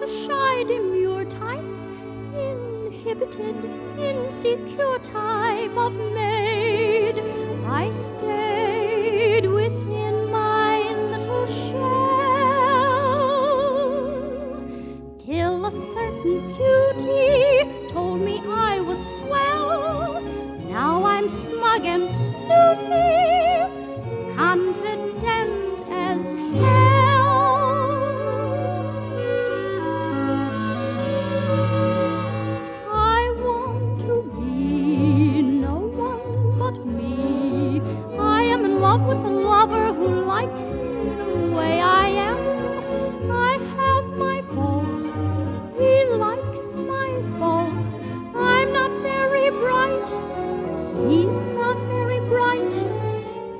was a shy, demure type, inhibited, insecure type of maid. I stayed within my little shell till a certain cutie told me I was swell. Now I'm smug and snooty, confident as hell. The way I am. I have my faults. He likes my faults. I'm not very bright. He's not very bright.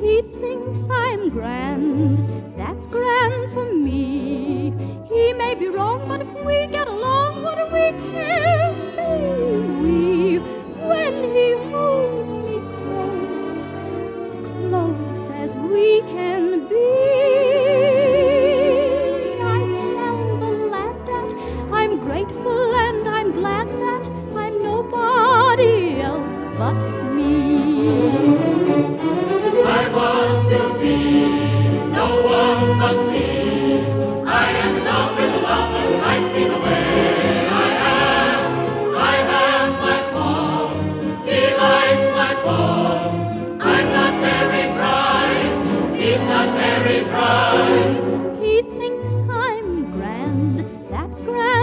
He thinks I'm grand. That's grand for me. He may be wrong, but if as we can be. I tell the lad that I'm grateful and I'm glad that I'm nobody else but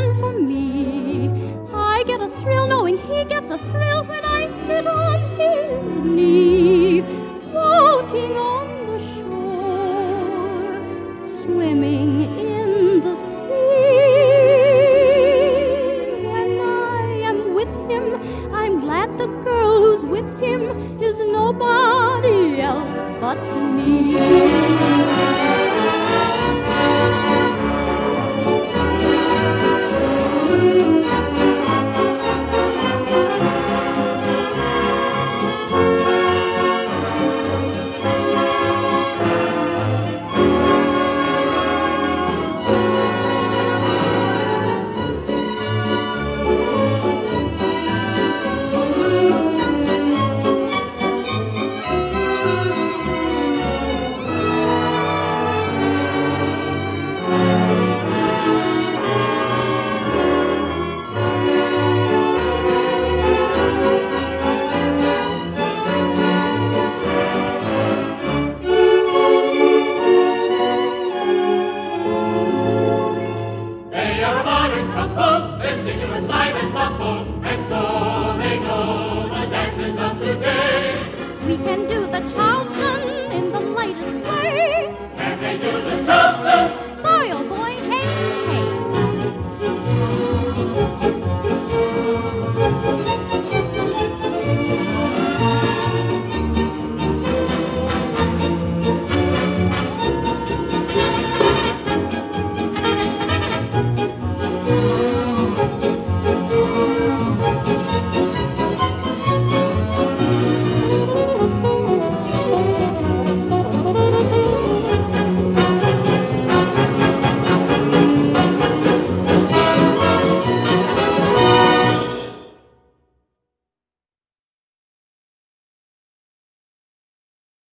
grand for me. I get a thrill knowing he gets a thrill when I sit on his knee, walking on the shore, swimming in the sea. When I am with him, I'm glad the girl who's with him is nobody else but me. and supple, and so they know the dances of today. We can do the.